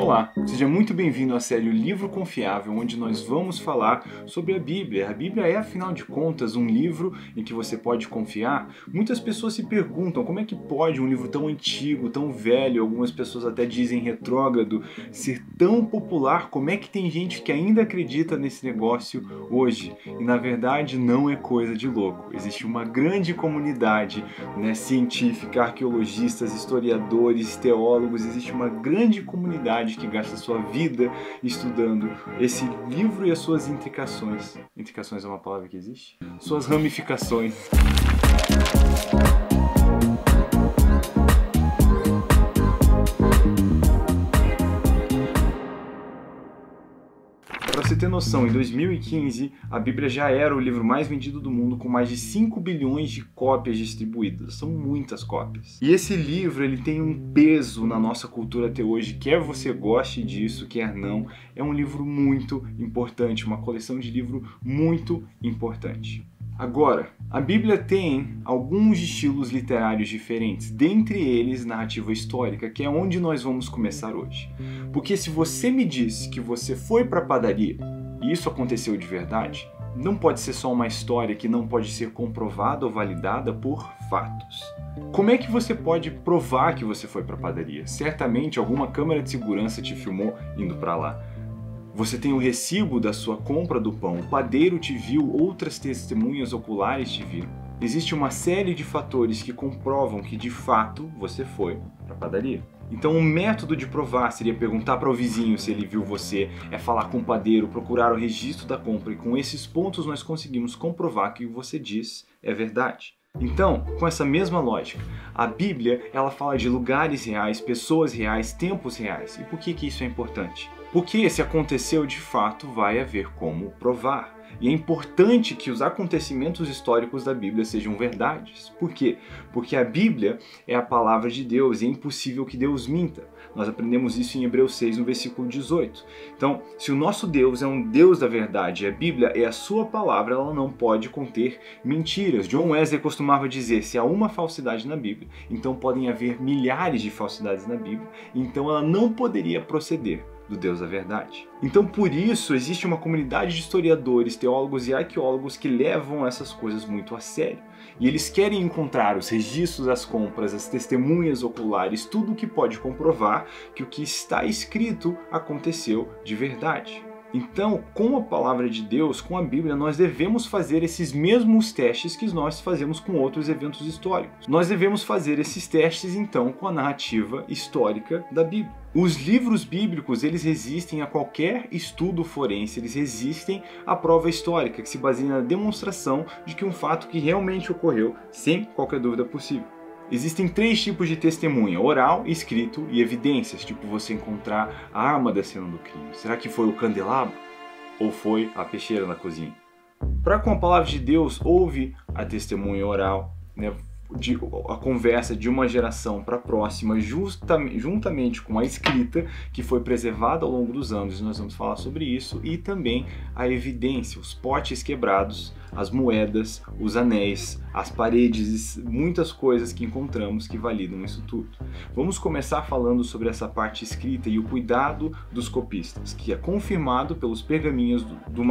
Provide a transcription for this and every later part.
Olá, seja muito bem-vindo à série O Livro Confiável, onde nós vamos falar sobre a Bíblia. A Bíblia é, afinal de contas, um livro em que você pode confiar. Muitas pessoas se perguntam como é que pode um livro tão antigo, tão velho, algumas pessoas até dizem retrógrado, ser tão popular. Como é que tem gente que ainda acredita nesse negócio hoje? E na verdade não é coisa de louco. Existe uma grande comunidade né, científica, arqueologistas, historiadores, teólogos, existe uma grande comunidade que gasta sua vida estudando esse livro e as suas intricações. Intricações é uma palavra que existe? Suas ramificações. Você ter noção, em 2015 a Bíblia já era o livro mais vendido do mundo com mais de 5 bilhões de cópias distribuídas. São muitas cópias. E esse livro ele tem um peso na nossa cultura até hoje, quer você goste disso, quer não. É um livro muito importante, uma coleção de livro muito importante. Agora, a Bíblia tem alguns estilos literários diferentes, dentre eles narrativa histórica, que é onde nós vamos começar hoje. Porque se você me disse que você foi para a padaria e isso aconteceu de verdade, não pode ser só uma história que não pode ser comprovada ou validada por fatos. Como é que você pode provar que você foi para a padaria? Certamente alguma câmera de segurança te filmou indo para lá. Você tem o recibo da sua compra do pão, o padeiro te viu, outras testemunhas oculares te viram. Existe uma série de fatores que comprovam que de fato você foi para a padaria. Então, o método de provar seria perguntar para o vizinho se ele viu você, é falar com o padeiro, procurar o registro da compra, e com esses pontos nós conseguimos comprovar que o que você diz é verdade. Então, com essa mesma lógica, a Bíblia ela fala de lugares reais, pessoas reais, tempos reais. E por que, que isso é importante? Porque se aconteceu de fato, vai haver como provar. E é importante que os acontecimentos históricos da Bíblia sejam verdades. Por quê? Porque a Bíblia é a palavra de Deus e é impossível que Deus minta. Nós aprendemos isso em Hebreus 6, no versículo 18. Então, se o nosso Deus é um Deus da verdade a Bíblia é a sua palavra, ela não pode conter mentiras. John Wesley costumava dizer: se há uma falsidade na Bíblia, então podem haver milhares de falsidades na Bíblia, então ela não poderia proceder do Deus da verdade. Então, por isso, existe uma comunidade de historiadores, teólogos e arqueólogos que levam essas coisas muito a sério. E eles querem encontrar os registros das compras, as testemunhas oculares, tudo o que pode comprovar que o que está escrito aconteceu de verdade. Então, com a palavra de Deus, com a Bíblia, nós devemos fazer esses mesmos testes que nós fazemos com outros eventos históricos. Nós devemos fazer esses testes então com a narrativa histórica da Bíblia. Os livros bíblicos, eles resistem a qualquer estudo forense, eles resistem à prova histórica, que se baseia na demonstração de que um fato que realmente ocorreu, sem qualquer dúvida possível. Existem três tipos de testemunha: oral, escrito e evidências, tipo você encontrar a arma da cena do crime. Será que foi o candelabro ou foi a peixeira na cozinha? Para com a palavra de Deus, houve a testemunha oral, né? De, a conversa de uma geração para a próxima, juntamente com a escrita que foi preservada ao longo dos anos, nós vamos falar sobre isso, e também a evidência, os potes quebrados, as moedas, os anéis, as paredes, muitas coisas que encontramos que validam isso tudo. Vamos começar falando sobre essa parte escrita e o cuidado dos copistas, que é confirmado pelos pergaminhos do, do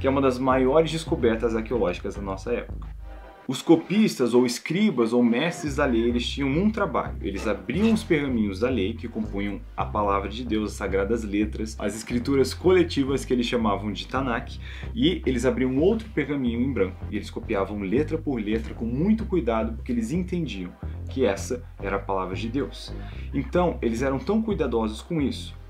que é uma das maiores descobertas arqueológicas da nossa época. Os copistas ou escribas ou mestres da lei, eles tinham um trabalho. Eles abriam os pergaminhos da lei, que compunham a palavra de Deus, as sagradas letras, as escrituras coletivas que eles chamavam de Tanakh, e eles abriam outro pergaminho em branco. E eles copiavam letra por letra com muito cuidado, porque eles entendiam que essa era a palavra de Deus. Então, eles eram tão cuidadosos com isso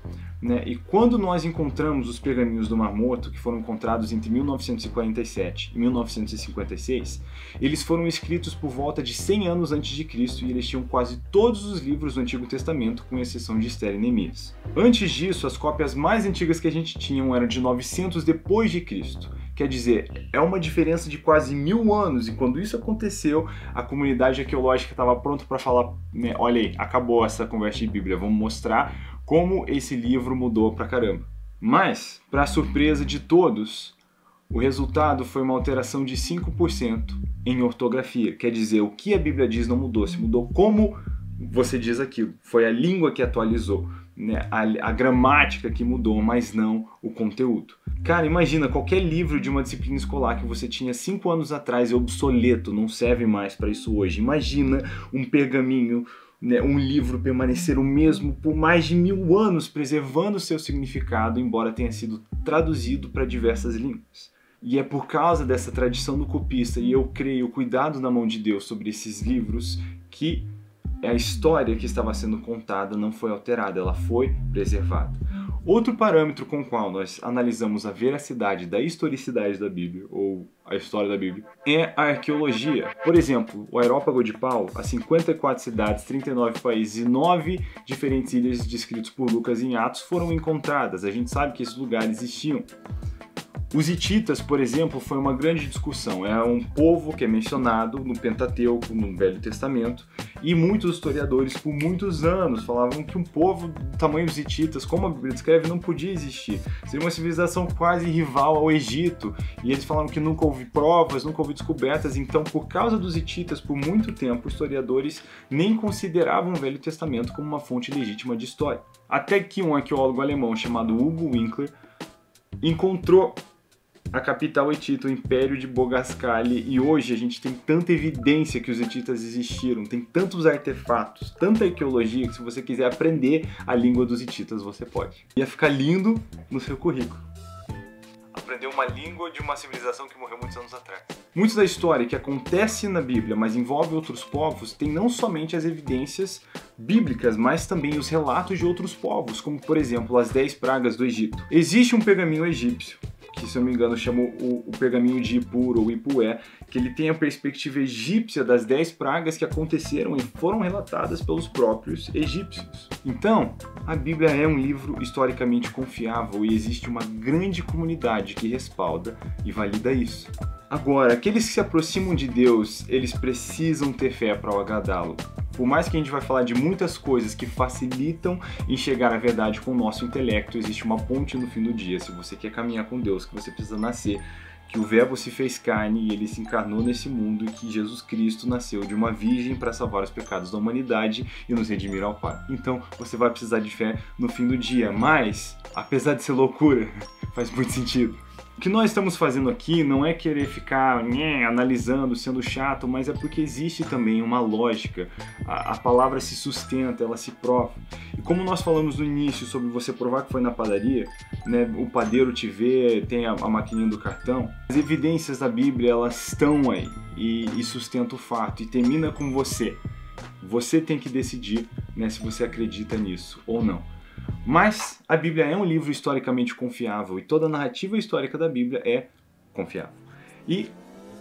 né? E quando nós encontramos os pergaminhos do Mar Morto, que foram encontrados entre 1947 e 1956, eles foram escritos por volta de 100 anos antes de Cristo e eles tinham quase todos os livros do Antigo Testamento, com exceção de Esther e Neemias. Antes disso, as cópias mais antigas que a gente tinha eram de 900 depois de Cristo. Quer dizer, é uma diferença de quase mil anos, e quando isso aconteceu, a comunidade arqueológica estava pronta para falar: né, olha aí, acabou essa conversa de Bíblia, vamos mostrar como esse livro mudou pra caramba. Mas, para surpresa de todos, o resultado foi uma alteração de 5% em ortografia. Quer dizer, o que a Bíblia diz não mudou, se mudou como você diz aquilo. Foi a língua que atualizou, né? a, a gramática que mudou, mas não o conteúdo. Cara, imagina qualquer livro de uma disciplina escolar que você tinha cinco anos atrás é obsoleto, não serve mais para isso hoje. Imagina um pergaminho né, um livro permanecer o mesmo por mais de mil anos, preservando seu significado, embora tenha sido traduzido para diversas línguas. E é por causa dessa tradição do copista, e eu creio, cuidado na mão de Deus sobre esses livros, que a história que estava sendo contada não foi alterada, ela foi preservada. Outro parâmetro com o qual nós analisamos a veracidade da historicidade da Bíblia, ou a história da Bíblia, é a arqueologia. Por exemplo, o Aerópago de Pau, as 54 cidades, 39 países e 9 diferentes ilhas descritos por Lucas em Atos foram encontradas. A gente sabe que esses lugares existiam. Os hititas, por exemplo, foi uma grande discussão. É um povo que é mencionado no Pentateuco, no Velho Testamento, e muitos historiadores, por muitos anos, falavam que um povo do tamanho dos hititas, como a Bíblia descreve, não podia existir. Seria uma civilização quase rival ao Egito, e eles falavam que nunca houve provas, nunca houve descobertas. Então, por causa dos hititas, por muito tempo, historiadores nem consideravam o Velho Testamento como uma fonte legítima de história. Até que um arqueólogo alemão chamado Hugo Winkler encontrou a capital hitita, o Império de Bogascali, e hoje a gente tem tanta evidência que os hititas existiram, tem tantos artefatos, tanta arqueologia que se você quiser aprender a língua dos hititas, você pode. Ia ficar lindo no seu currículo. Aprender uma língua de uma civilização que morreu muitos anos atrás. Muito da história que acontece na Bíblia, mas envolve outros povos, tem não somente as evidências bíblicas, mas também os relatos de outros povos, como por exemplo as 10 pragas do Egito. Existe um pergaminho egípcio que se eu não me engano chama o, o pergaminho de Ipur ou Ipué, que ele tem a perspectiva egípcia das dez pragas que aconteceram e foram relatadas pelos próprios egípcios. Então, a Bíblia é um livro historicamente confiável e existe uma grande comunidade que respalda e valida isso. Agora, aqueles que se aproximam de Deus, eles precisam ter fé para agradá-lo. Por mais que a gente vai falar de muitas coisas que facilitam enxergar a verdade com o nosso intelecto, existe uma ponte no fim do dia. Se você quer caminhar com Deus, que você precisa nascer, que o Verbo se fez carne e ele se encarnou nesse mundo e que Jesus Cristo nasceu de uma virgem para salvar os pecados da humanidade e nos redimir ao Pai. Então, você vai precisar de fé no fim do dia, mas apesar de ser loucura, faz muito sentido. O que nós estamos fazendo aqui não é querer ficar nhê, analisando, sendo chato, mas é porque existe também uma lógica. A, a, palavra se sustenta, ela se prova. E como nós falamos no início sobre você provar que foi na padaria, né, o padeiro te vê, tem a, a maquininha do cartão, as evidências da Bíblia elas estão aí e, e sustentam o fato e termina com você. Você tem que decidir né, se você acredita nisso ou não. Mas a Bíblia é um livro historicamente confiável e toda a narrativa histórica da Bíblia é confiável. E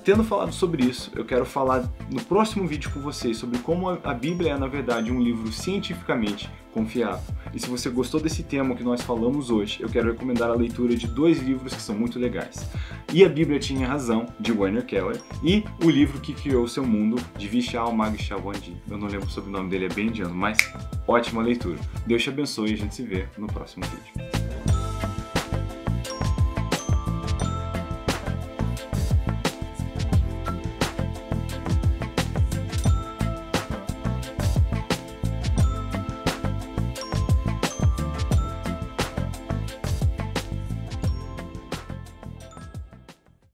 Tendo falado sobre isso, eu quero falar no próximo vídeo com vocês sobre como a Bíblia é, na verdade, um livro cientificamente confiável. E se você gostou desse tema que nós falamos hoje, eu quero recomendar a leitura de dois livros que são muito legais. E a Bíblia Tinha Razão, de Werner Keller, e O Livro que Criou Seu Mundo, de Vishal Magshavandi. Eu não lembro sobre o nome dele, é bem indiano, mas ótima leitura. Deus te abençoe e a gente se vê no próximo vídeo.